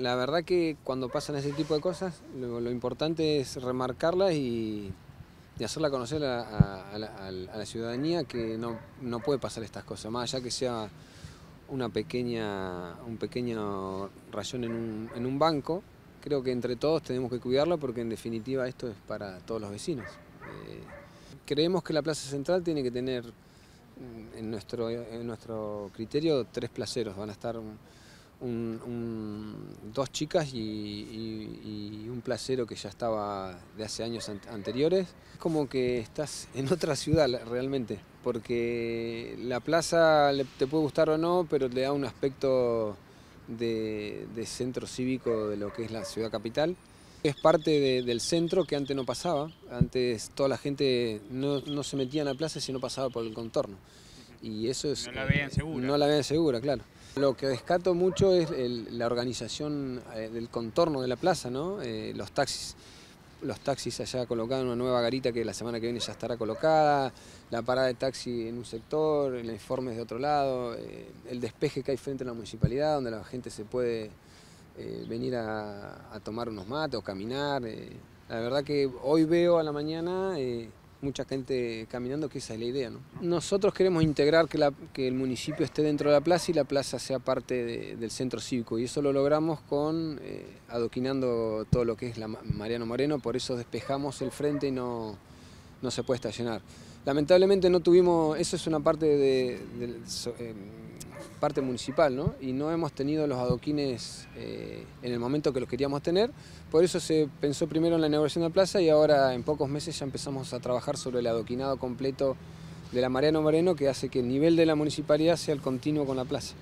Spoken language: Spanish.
La verdad que cuando pasan ese tipo de cosas, lo, importante es remarcarlas y, hacerla conocer a, la, ciudadanía que no, puede pasar estas cosas, más allá que sea una pequeña, un pequeño rayón en un, banco, creo que entre todos tenemos que cuidarlo porque en definitiva esto es para todos los vecinos. Eh, creemos que la Plaza Central tiene que tener, en nuestro, en nuestro criterio, tres placeros. Van a estar dos chicas y, un placero que ya estaba de hace años anteriores. Como que estás en otra ciudad realmente, porque la plaza te puede gustar o no, pero le da un aspecto de, centro cívico de lo que es la ciudad capital. Es parte del centro que antes no pasaba, antes toda la gente no, se metía en la plaza si no pasaba por el contorno. Y eso es... No la veían segura. No la veían segura, claro. Lo que descato mucho es la organización eh, del contorno de la plaza, ¿no? Eh, los taxis los taxis allá colocados en una nueva garita que la semana que viene ya estará colocada, la parada de taxi en un sector, el informe de otro lado, eh, el despeje que hay frente a la municipalidad donde la gente se puede venir a, tomar unos mates o caminar. la verdad que hoy veo a la mañana mucha gente caminando, que esa es la idea. Nosotros queremos integrar que, que, el municipio esté dentro de la plaza y la plaza sea parte del centro cívico y eso lo logramos con eh, adoquinando todo lo que es la Mariano Moreno, por eso despejamos el frente y no, no se puede estacionar. Lamentablemente no tuvimos, eso es una parte de, eh, parte municipal, ¿no? Y no hemos tenido los adoquines eh, en el momento que los queríamos tener, por eso se pensó primero en la inauguración de la plaza y ahora en pocos meses ya empezamos a trabajar sobre el adoquinado completo de la Mariano Moreno que hace que el nivel de la municipalidad sea el continuo con la plaza.